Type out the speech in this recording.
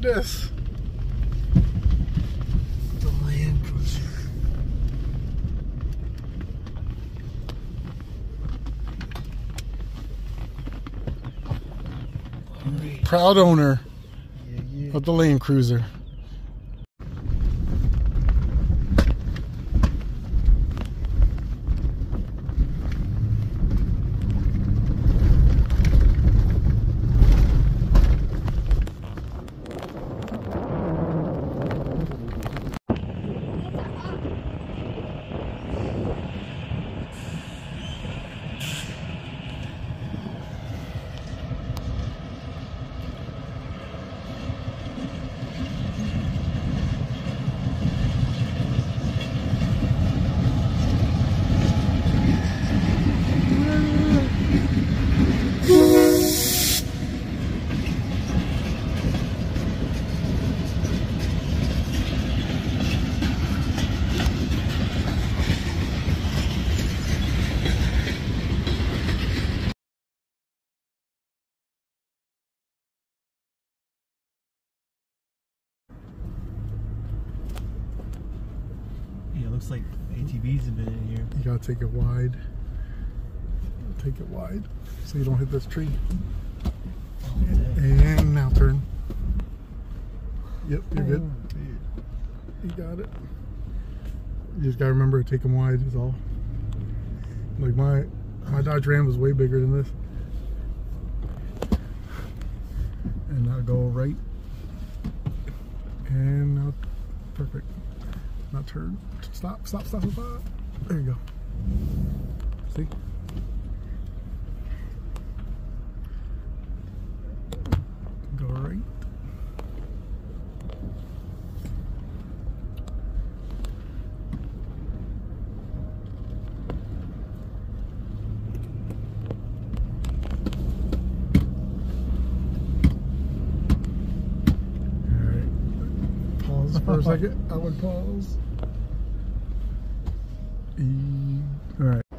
craziness. The Land Cruiser. Proud owner Yeah, yeah. of the Land Cruiser. Yeah, it looks like ATVs have been in here. You gotta take it wide. Take it wide so you don't hit this tree. Oh, and now turn. Yep, you're good. Oh, you got it. You just gotta remember to take them wide is all. Like my my Dodge Ram was way bigger than this. And now go right. And now perfect. Now turn. Stop, stop, stop, stop. There you go. See? Go right. Alright. Pause for a second. I would pause. E. Alright.